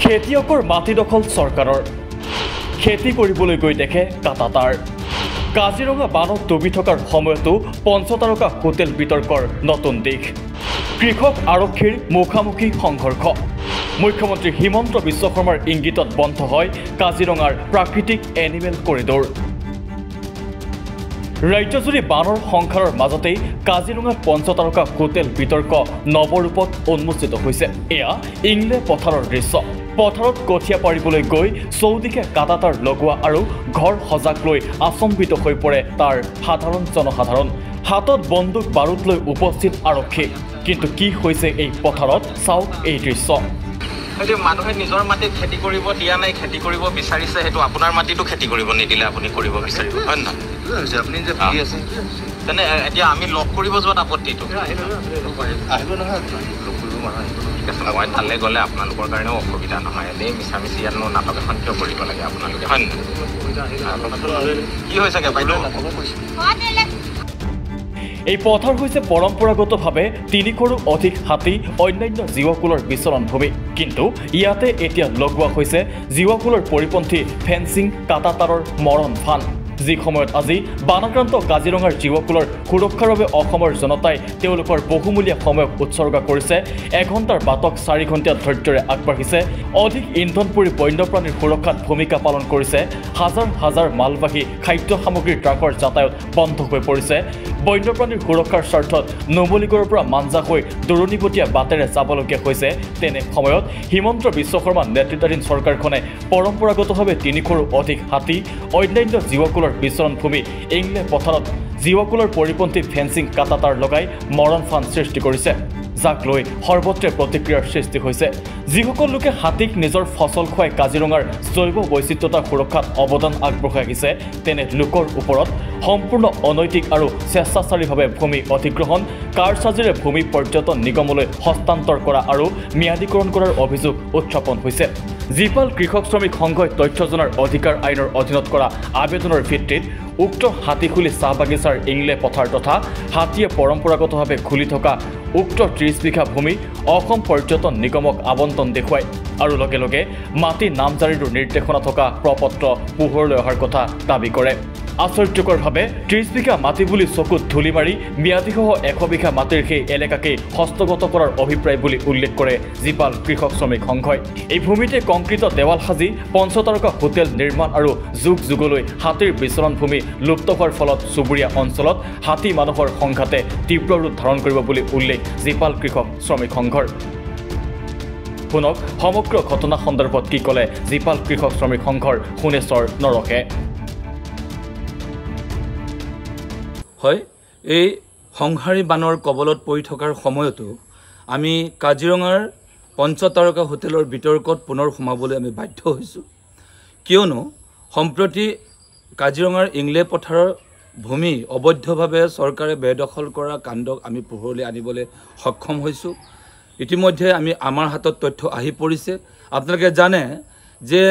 খেতিয়কৰ মাটি দখল চৰকাৰৰ। খেতি কৰিবলৈ গৈ দেখে কাটাতাৰ। কাজিৰঙা বানত ডুবি থকাৰ সময়তো পঞ্চতাৰকা হোটেল বিতৰ্কৰ নতুন দিশ। কৃষক আৰক্ষীৰ মুখামুখি সংঘৰ্ষ। মুখ্যমন্ত্ৰী হিমন্ত বিশ্ব শৰ্মাৰ ইংগিতত বন্ধ হয় কাজিৰঙাৰ প্ৰাকৃতিক এনিমেল কৰিডৰ। ৰাজ্যজুৰি বানৰ সংসাৰৰ মাজতেই কাজিৰঙাত পঞ্চতাৰকা হোটেল বিতৰ্ক নৱৰূপত উন্মোচিত হৈছে। এয়া ইংলে পথাৰৰ দৃশ্য। পথাৰত কঠীয়া পাৰিবলৈ গৈ চৌদিশে কাটাতাৰ লগোৱা আৰু ঘৰ সজাগ লৈ আচম্বিত হৈ পৰে তাৰ সাধাৰণ জনসাধাৰণ। হাতত বন্দুক বাৰুদ লৈ উপস্থিত আৰক্ষী। কিন্তু কি হৈছে এই পথাৰত চাওক এই দৃশ্য। সেইটো মানুহে নিজৰ মাটিত খেতি কৰিব দিয়া নাই খেতি কৰিব বিচাৰিছে সেইটো আপোনাৰ মাটিতো খেতি কৰিব নিদিলে আপুনি কৰিব বিচাৰিব হয় নে নহয়? আপুনি যে ভাবি আছে তেনে এতিয়া আমি লগ কৰিব যোৱাত আপত্তিটো। আহিব নহয় ঠিক আছে মই তালৈ গ'লে আপোনালোকৰ কাৰণেও অসুবিধা নহয় এনেই মিছা মিছি ইয়াতনো নাটক এখন কিয় কৰিব লাগে আপোনালোকে হয় নহয়? কি হৈছেগৈ বাইদেউ? এই পথাৰ হৈছে পৰম্পৰাগতভাৱে তিনিশৰো অধিক হাতী অন্যান্য জীৱকুলৰ বিচৰণ ভূমি। কিন্তু ইয়াতে এতিয়া লগোৱা হৈছে জীৱকুলৰ পৰিপন্থী ফেন্সিং কাটাতাৰৰ মৰণ ফান। যি সময়ত আজি বানাক্ৰান্ত কাজিৰঙাৰ জীৱকুলৰ সুৰক্ষাৰ বাবে অসমৰ জনতাই তেওঁলোকৰ বহুমূলীয়া সময়ক উৎসৰ্গা কৰিছে। এঘণ্টাৰ বাটক চাৰি ঘণ্টীয়া ধৈৰ্যৰে আগবাঢ়িছে। অধিক ইন্ধন পৰি বন্যপ্ৰাণীৰ সুৰক্ষাত ভূমিকা পালন কৰিছে। হাজাৰ হাজাৰ মালবাহী খাদ্য সামগ্ৰীৰ ট্ৰাকৰ যাতায়াত বন্ধ হৈ পৰিছে। বন্যপ্ৰাণীৰ সুৰক্ষাৰ স্বাৰ্থত নুমলীগড়ৰ পৰা মাঞ্জা হৈ দূৰণিবতীয়া বাটেৰে যাবলগীয়া হৈছে। তেনে সময়ত হিমন্ত বিশ্ব শৰ্মা নেতৃত্বাধীন চৰকাৰখনে পৰম্পৰাগতভাৱে তিনিশৰো অধিক হাতী অন্যান্য জীৱকুলৰ বিচৰণ ভূমি ইংলে পথাৰত জীৱকুলৰ পৰিপন্থী ফেন্সিং কাটাতাৰ লগাই মৰণ ফান সৃষ্টি কৰিছে যাক লৈ সৰ্বত্ৰে প্ৰতিক্ৰিয়াৰ সৃষ্টি হৈছে। যিসকল লোকে হাতীক নিজৰ ফচল খুৱাই কাজিৰঙাৰ জৈৱ বৈচিত্ৰতা সুৰক্ষাত অৱদান আগবঢ়াই আহিছে তেনে লোকৰ ওপৰত সম্পূৰ্ণ অনৈতিক আৰু স্বেচ্ছাচাৰীভাৱে ভূমি অধিগ্ৰহণ কাৰচাজিৰে ভূমি পৰ্যটন নিগমলৈ হস্তান্তৰ কৰা আৰু ম্যাদীকৰণ কৰাৰ অভিযোগ উত্থাপন হৈছে। জীপাল কৃষক শ্ৰমিক সংঘই তথ্য জনাৰ অধিকাৰ আইনৰ অধীনত কৰা আবেদনৰ ভিত্তিত উক্ত হাতীখুলি চাহ বাগিচাৰ ইংলে পথাৰ তথা হাতীয়ে পৰম্পৰাগতভাৱে খুলি থকা উক্ত ত্ৰিছ বিঘা ভূমি অসম পৰ্যটন নিগমক আবণ্টন দেখুৱায়। আৰু লগে লগে মাটি নামজাৰিৰ নিৰ্দেশনা থকা প্ৰপত্ৰ পোহৰলৈ অহাৰ কথা দাবী কৰে। আশ্চৰ্যকৰভাৱে ত্ৰিছ বিঘা মাটি বুলি চকুত ধূলি মাৰি ম্যাদীসহ এশ বিঘা মাটিৰ সেই এলেকাকেই হস্তগত কৰাৰ অভিপ্ৰায় বুলি উল্লেখ কৰে জীপাল কৃষক শ্ৰমিক সংঘই। এই ভূমিতে কংক্ৰিট দেৱাল সাজি পঞ্চতাৰকা হোটেল নিৰ্মাণ আৰু যুগ যুগলৈ হাতীৰ বিচৰণ ভূমি লুপ্ত হোৱাৰ ফলত চুবুৰীয়া অঞ্চলত হাতী মানুহৰ সংঘাতে তীব্ৰ ৰূপ ধাৰণ কৰিব বুলি উল্লেখ জীপাল কৃষক শ্ৰমিক সংঘৰ। শুনক সমগ্ৰ ঘটনা সন্দৰ্ভত কি ক'লে জীপাল কৃষক শ্ৰমিক সংঘৰ সোণেশ্বৰ নৰকে। হয় এই সংহাৰী বানৰ কবলত পৰি থকাৰ সময়তো আমি কাজিৰঙাৰ পঞ্চতাৰকা হোটেলৰ বিতৰ্কত পুনৰ সোমাবলৈ আমি বাধ্য হৈছোঁ। কিয়নো সম্প্ৰতি কাজিৰঙাৰ ইংলে পথাৰৰ ভূমি অবৈধভাৱে চৰকাৰে বেদখল কৰা কাণ্ডক আমি পোহৰলৈ আনিবলৈ সক্ষম হৈছোঁ। ইতিমধ্যে আমি আমাৰ হাতত তথ্য আহি পৰিছে। আপোনালোকে জানে যে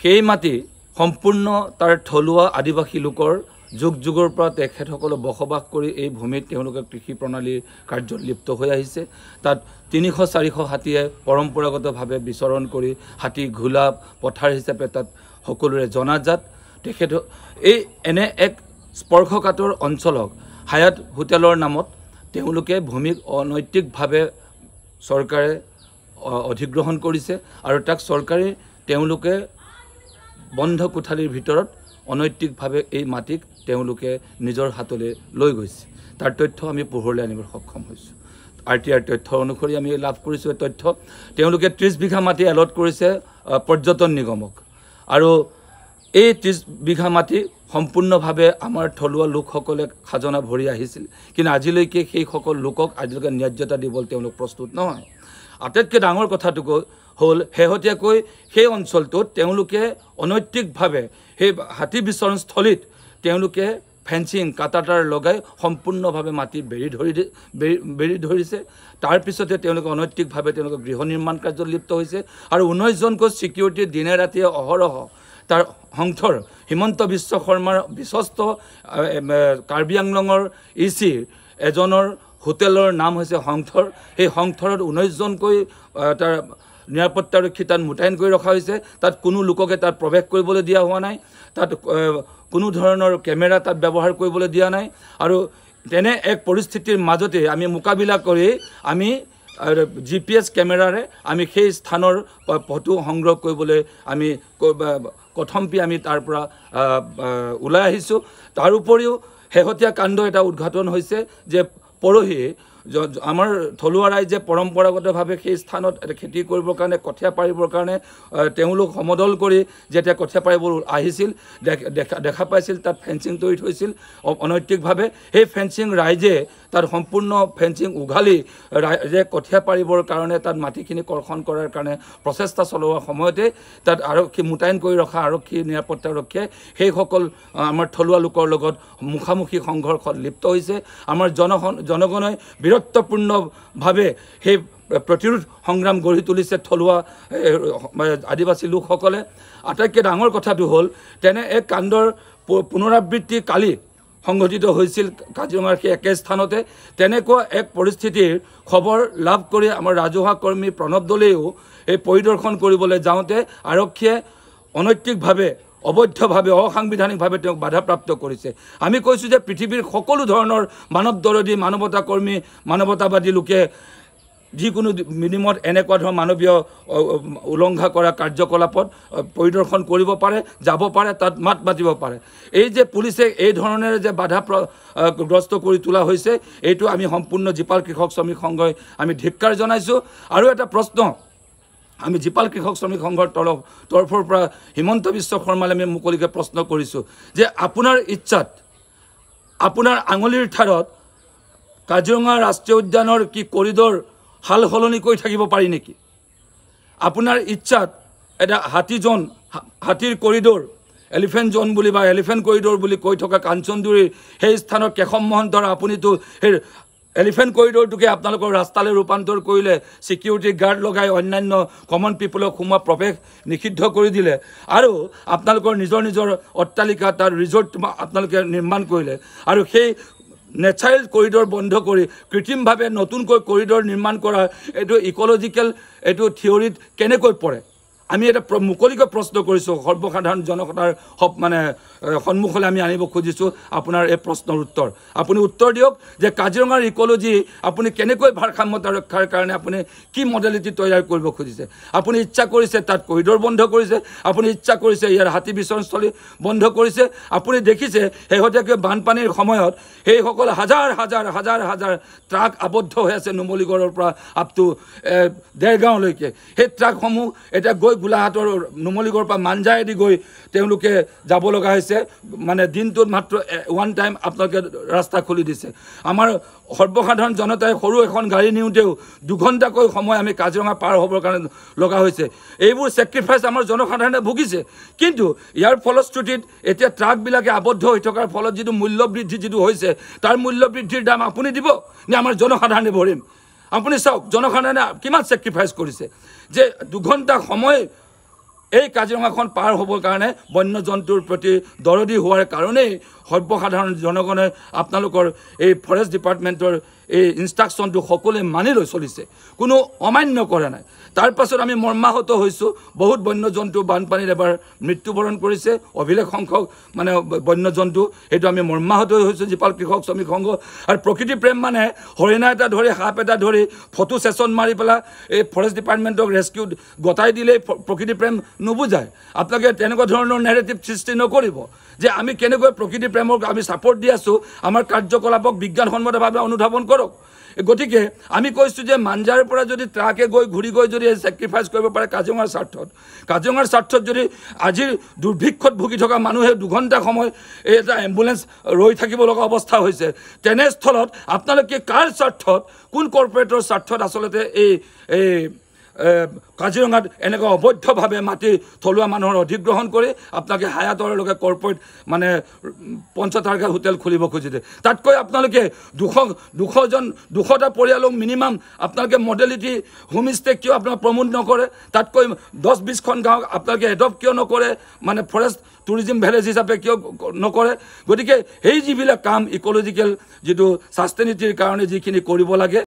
সেই মাটি সম্পূৰ্ণ তাৰ থলুৱা আদিবাসী লোকৰ যুগ যুগৰ পৰা তেখেতসকলে বসবাস কৰি এই ভূমিত তেওঁলোকে কৃষি প্ৰণালীৰ কাৰ্যত লিপ্ত হৈ আহিছে। তাত তিনিশ চাৰিশ হাতীয়ে পৰম্পৰাগতভাৱে বিচৰণ কৰি হাতী ঘোলা পথাৰ হিচাপে তাত সকলোৰে জনাজাত। তেখেত এই এনে এক স্পৰ্শকাতৰ অঞ্চলক হায়াত হোটেলৰ নামত তেওঁলোকে ভূমিক অনৈতিকভাৱে চৰকাৰে অধিগ্ৰহণ কৰিছে আৰু তাক চৰকাৰে তেওঁলোকে বন্ধ কোঠালিৰ ভিতৰত অনৈতিকভাৱে এই মাটিক তেওঁলোকে নিজৰ হাতলৈ লৈ গৈছে। তাৰ তথ্য আমি পোহৰলৈ আনিবলৈ সক্ষম হৈছোঁ। আৰ টি আৰ তথ্য অনুসৰি আমি লাভ কৰিছোঁ এই তথ্য। তেওঁলোকে ত্ৰিছ বিঘা মাটি এলট কৰিছে পৰ্যটন নিগমক। আৰু এই ত্ৰিছ বিঘা মাটি সম্পূৰ্ণভাৱে আমাৰ থলুৱা লোকসকলে খাজনা ভৰি আহিছিল। কিন্তু আজিলৈকে সেইসকল লোকক আজিলৈকে ন্যায্যতা দিবলৈ তেওঁলোক প্ৰস্তুত নহয়। আটাইতকৈ ডাঙৰ কথাটো ক- হ'ল শেহতীয়াকৈ সেই অঞ্চলটোত তেওঁলোকে অনৈতিকভাৱে সেই হাতী বিচৰণস্থলীত তেওঁলোকে ফেঞ্চিং কাটাটাৰ লগাই সম্পূৰ্ণভাৱে মাটি বেৰি ধৰি বেৰি বেৰি ধৰিছে। তাৰপিছতে তেওঁলোকে অনৈতিকভাৱে তেওঁলোকে গৃহ নিৰ্মাণ কাৰ্যত লিপ্ত হৈছে আৰু ঊনৈছজনকৈ ছিকিউৰিটি দিনে ৰাতিয়ে অহৰহ তাৰ সংথৰ হিমন্ত বিশ্ব শৰ্মাৰ বিশ্বস্ত কাৰ্বি আংলঙৰ ই চিৰ এজনৰ হোটেলৰ নাম হৈছে সংথৰ সেই সংথৰত ঊনৈছজনকৈ তাৰ নিৰাপত্তাৰক্ষী তাত মোতায়েন কৰি ৰখা হৈছে। তাত কোনো লোককে তাত প্ৰৱেশ কৰিবলৈ দিয়া হোৱা নাই। তাত কোনো ধৰণৰ কেমেৰা তাত ব্যৱহাৰ কৰিবলৈ দিয়া নাই। আৰু তেনে এক পৰিস্থিতিৰ মাজতে আমি মোকাবিলা কৰি আমি জি পি এছ কেমেৰাৰে আমি সেই স্থানৰ ফটো সংগ্ৰহ কৰিবলৈ আমি কথমপি আমি তাৰ পৰা ওলাই আহিছোঁ। তাৰোপৰিও শেহতীয়া কাণ্ড এটা উদ্ঘাটন হৈছে যে পৰহি আমাৰ থলুৱা ৰাইজে পৰম্পৰাগতভাৱে সেই স্থানত খেতি কৰিবৰ কাৰণে কঠীয়া পাৰিবৰ কাৰণে তেওঁলোক সমদল কৰি যেতিয়া কঠীয়া পাৰিব আহিছিল দেখ- দেখা পাইছিল তাত ফেঞ্চিং তৰি থৈছিল অনৈতিকভাৱে সেই ফেঞ্চিং ৰাইজে তাত সম্পূৰ্ণ ফেঞ্চিং উঘালি ৰাইজে কঠীয়া পাৰিবৰ কাৰণে তাত মাটিখিনি কৰ্ষণ কৰাৰ কাৰণে প্ৰচেষ্টা চলোৱাৰ সময়তে তাত আৰক্ষী মোতায়েন কৰি ৰখা আৰক্ষী নিৰাপত্তাৰক্ষীয়ে সেইসকল আমাৰ থলুৱা লোকৰ লগত মুখামুখি সংঘৰ্ষত লিপ্ত হৈছে। আমাৰ জনসন জনগণে বীৰত্বপূৰ্ণভাৱে সেই প্ৰতিৰোধ সংগ্ৰাম গঢ়ি তুলিছে থলুৱা আদিবাসী লোকসকলে। আটাইতকৈ ডাঙৰ কথাটো হ'ল তেনে এক কাণ্ডৰ পুনৰাবৃত্তি কালি সংঘটিত হৈছিল কাজিৰঙাৰ সেই একে স্থানতে। তেনেকুৱা এক পৰিস্থিতিৰ খবৰ লাভ কৰি আমাৰ ৰাজহুৱা কৰ্মী প্ৰণৱ দলেও এই পৰিদৰ্শন কৰিবলৈ যাওঁতে আৰক্ষীয়ে অনৈতিকভাৱে অবৈধভাৱে অসাংবিধানিকভাৱে তেওঁক বাধাপ্ৰাপ্ত কৰিছে। আমি কৈছোঁ যে পৃথিৱীৰ সকলো ধৰণৰ মানৱ দৰদী মানৱতা কৰ্মী মানৱতাবাদী লোকে যিকোনো বিনিময়ত এনেকুৱা ধৰণৰ মানৱীয় উলংঘা কৰা কাৰ্যকলাপত পৰিদৰ্শন কৰিব পাৰে যাব পাৰে তাত মাত মাতিব পাৰে। এই যে পুলিচে এই ধৰণেৰে যে বাধা গ্ৰস্ত কৰি তোলা হৈছে এইটো আমি সম্পূৰ্ণ জীপাল কৃষক শ্ৰমিক সংঘই আমি ধিক্কাৰ জনাইছোঁ। আৰু এটা প্ৰশ্ন আমি জীপাল কৃষক শ্ৰমিক সংঘৰ তৰফ তৰফৰ পৰা হিমন্ত বিশ্ব শৰ্মালৈ আমি মুকলিকৈ প্ৰশ্ন কৰিছোঁ যে আপোনাৰ ইচ্ছাত আপোনাৰ আঙুলিৰ ঠাৰত কাজিৰঙা ৰাষ্ট্ৰীয় উদ্যানৰ কি কৰিডৰ সাল সলনি কৰি থাকিব পাৰি নেকি? আপোনাৰ ইচ্ছাত এটা হাতী জ'ন হাতীৰ কৰিডৰ এলিফেণ্ট জ'ন বুলি বা এলিফেণ্ট কৰিডৰ বুলি কৈ থকা কাঞ্চনদুৰীৰ সেই স্থানত কেশৱ মহন্তৰ আপুনিতো সেই এলিফেণ্ট কৰিডৰটোকে আপোনালোকৰ ৰাস্তালৈ ৰূপান্তৰ কৰিলে ছিকিউৰিটি গাৰ্ড লগাই অন্যান্য কমন পিপলক সোমোৱা প্ৰৱেশ নিষিদ্ধ কৰি দিলে। আৰু আপোনালোকৰ নিজৰ নিজৰ অট্টালিকা তাত ৰিজৰ্ট আপোনালোকে নিৰ্মাণ কৰিলে। আৰু সেই নেচাৰেল কৰিডৰ বন্ধ কৰি কৃত্ৰিমভাৱে নতুনকৈ কৰিডৰ নিৰ্মাণ কৰা এইটো ইক'লজিকেল এইটো থিয়ৰিত কেনেকৈ পৰে? আমি এটা মুকলিকৈ প্ৰশ্ন কৰিছোঁ সৰ্বসাধাৰণ জনতাৰ মানে সন্মুখলৈ আমি আনিব খুজিছোঁ আপোনাৰ এই প্ৰশ্নৰ উত্তৰ। আপুনি উত্তৰ দিয়ক যে কাজিৰঙাৰ ইক'লজি আপুনি কেনেকৈ ভাৰসাম্যতা ৰক্ষাৰ কাৰণে আপুনি কি মডেলিটি তৈয়াৰ কৰিব খুজিছে? আপুনি ইচ্ছা কৰিছে তাত কৰিডৰ বন্ধ কৰিছে আপুনি ইচ্ছা কৰিছে ইয়াৰ হাতী বিচৰণস্থলী বন্ধ কৰিছে আপুনি দেখিছে শেহতীয়াকৈ বানপানীৰ সময়ত সেইসকল হাজাৰ হাজাৰ হাজাৰ হাজাৰ ট্ৰাক আবদ্ধ হৈ আছে নুমলীগড়ৰ পৰা আপ টু দেৰগাঁৱলৈকে সেই ট্ৰাকসমূহ এতিয়া গৈ গোলাঘাটৰ নুমলীগড়ৰ পৰা মাঞ্জায়েদি গৈ তেওঁলোকে যাব লগা হৈছে। মানে দিনটোত মাত্ৰ ওৱান টাইম আপোনালোকে ৰাস্তা খুলি দিছে। আমাৰ সৰ্বসাধাৰণ জনতাই সৰু এখন গাড়ী নিওঁতেও দুঘণ্টাকৈ সময় আমি কাজিৰঙা পাৰ হ'বৰ কাৰণে লগা হৈছে। এইবোৰ ছেক্ৰিফাইচ আমাৰ জনসাধাৰণে ভুগিছে। কিন্তু ইয়াৰ ফলশ্ৰুতিত এতিয়া ট্ৰাকবিলাকে আবদ্ধ হৈ থকাৰ ফলত যিটো মূল্য বৃদ্ধি যিটো হৈছে তাৰ মূল্য বৃদ্ধিৰ দাম আপুনি দিব নে আমাৰ জনসাধাৰণে ভৰিম? আপুনি চাওক জনসাধাৰণে কিমান ছেক্ৰিফাইচ কৰিছে। যে দুঘণ্টা সময় এই কাজিৰঙাখন পাৰ হ'বৰ কাৰণে বন্য জন্তুৰ প্ৰতি দৰদী হোৱাৰ কাৰণেই সৰ্বসাধাৰণ জনগণে আপোনালোকৰ এই ফৰেষ্ট ডিপাৰ্টমেণ্টৰ এই ইনষ্ট্ৰাকশ্যনটো সকলোৱে মানি লৈ চলিছে। কোনো অমান্য কৰা নাই। তাৰ পাছত আমি মৰ্মাহত হৈছোঁ। বহুত বন্য জন্তু বানপানীত এবাৰ মৃত্যুবৰণ কৰিছে। অভিলেখ সংখ্যক মানে বন্য জন্তু সেইটো আমি মৰ্মাহত হৈছোঁ। জীপাল কৃষক শ্ৰমিক সংঘ আৰু প্ৰকৃতি প্ৰেম মানে হৰিণা এটা ধৰি সাপ এটা ধৰি ফটো ছেশ্যন মাৰি পেলাই এই ফৰেষ্ট ডিপাৰ্টমেণ্টক ৰেস্কিউ গতাই দিলেই প্ৰ- প্ৰকৃতি প্ৰেম নুবুজায়। আপোনালোকে তেনেকুৱা ধৰণৰ নেৰেটিভ সৃষ্টি নকৰিব যে আমি কেনেকৈ প্ৰকৃতি প্ৰেমক আমি ছাপৰ্ট দি আছোঁ আমাৰ কাৰ্যকলাপক বিজ্ঞানসন্মতভাৱে অনুধাৱন কৰক। গতিকে আমি কৈছোঁ যে মাঞ্জাৰ পৰা যদি ট্ৰাকে গৈ ঘূৰি গৈ যদি ছেক্ৰিফাইচ কৰিব পাৰে কাজিৰঙাৰ স্বাৰ্থত কাজিৰঙাৰ স্বাৰ্থত যদি আজিৰ দুৰ্ভিক্ষত ভুগি থকা মানুহে দুঘণ্টা সময় এই এটা এম্বুলেঞ্চ ৰৈ থাকিব লগা অৱস্থা হৈছে তেনেস্থলত আপোনালোকে কাৰ স্বাৰ্থত কোন কৰ্পৰেটৰ স্বাৰ্থত আচলতে এই এই কাজিৰঙাত এনেকুৱা অবৈধভাৱে মাটি থলুৱা মানুহৰ অধিগ্ৰহণ কৰি আপোনালোকে হায়াতৰলৈকে কৰ্পৰেট মানে পঞ্চতাৰকা হোটেল খুলিব খুজিছে। তাতকৈ আপোনালোকে দুশ দুশজন দুশটা পৰিয়ালক মিনিমাম আপোনালোকে মডেলিটি হোমষ্টে কিয় আপোনালোকে প্ৰমোট নকৰে তাতকৈ দহ বিছখন গাঁৱক আপোনালোকে এডপ্ট কিয় নকৰে মানে ফৰেষ্ট টুৰিজিম ভিলেজ হিচাপে কিয় নকৰে গতিকে সেই যিবিলাক কাম ইক'লজিকেল যিটো ছাষ্টেনিটিৰ কাৰণে যিখিনি কৰিব লাগে